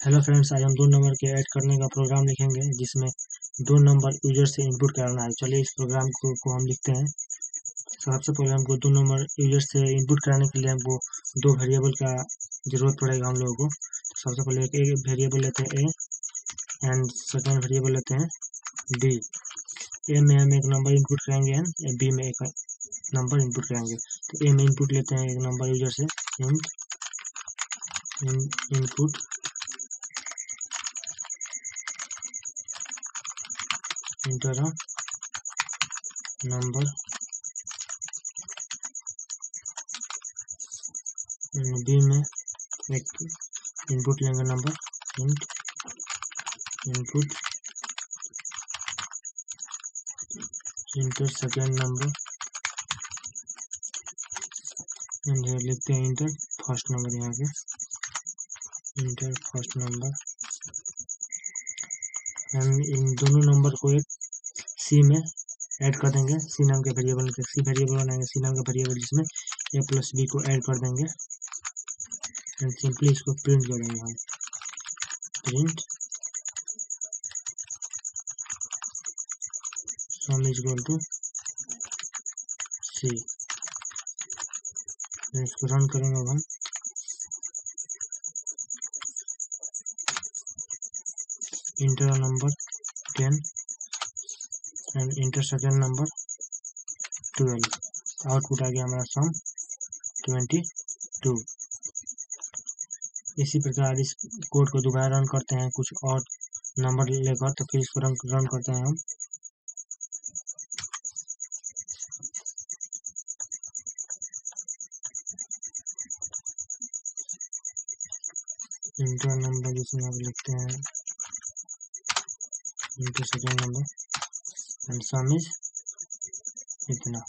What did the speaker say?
Hello friends आज हम दो नंबर के ऐड करने का प्रोग्राम लिखेंगे जिसमें दो नंबर यूज़र से इनपुट कराना है। चलिए इस प्रोग्राम को, को हम लिखते हैं। सबसे पहले हमको दो नंबर यूज़र से इनपुट कराने के लिए हमको दो वेरिएबल का ज़रूरत पड़ेगा हम लोगों को। तो सबसे पहले एक एक वेरिएबल लेते हैं ए एंड सेकेंड वेरिएबल लेते हैं बी ए में हम एक नंबर इनपुट करेंगे एंड बी में एक नंबर इनपुट करेंगे। तो ए में इनपुट लेते हैं एक नंबर यूज़र से इनपुट enter a number बी में एक इनपुट लेंगे number. Int input enter second number लिखते हैं इंटर फ़र्स्ट नंबर यहाँ के इंटर फ़र्स्ट नंबर हम इन दोनों नंबर को एक सी में ऐड कर देंगे। सी नाम के वेरिएबल के सी वेरिएबल बनाएँगे सी नाम का वेरिएबल जिसमें ए प्लस बी को ऐड कर देंगे। एंड सिंपली इसको प्रिंट करेंगे हम। Print sum is equal to C इसको रन करेंगे हम। Enter number ten and enter second number twelve output आ गया हमारा सम ट्वेंटी टू इसी प्रकार इस कोड को दोबारा रन करते हैं, कुछ और नंबर लेकर तो फिर इसको रन रन करते हैं हम। इंटर नंबर जिसमें आप लिखते हैं। Enter second number and sum is इतना